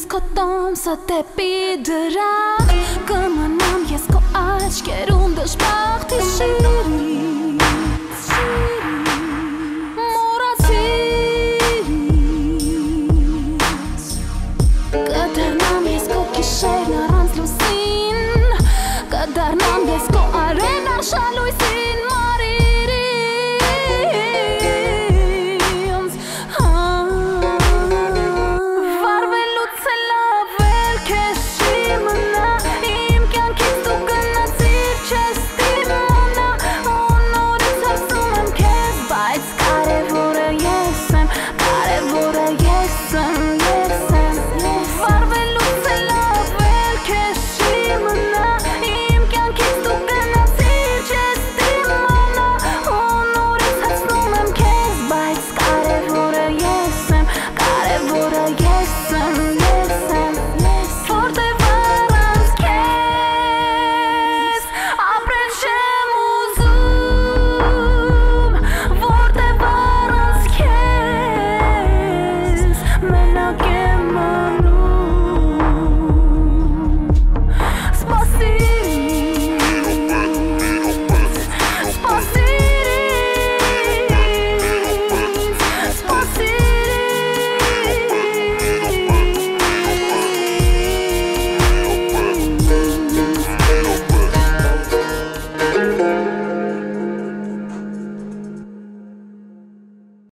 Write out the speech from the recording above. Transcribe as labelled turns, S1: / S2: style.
S1: ես քո տոմսը դեպի դրախ կմնամ ես քո աչքերում դժբախտի շիրի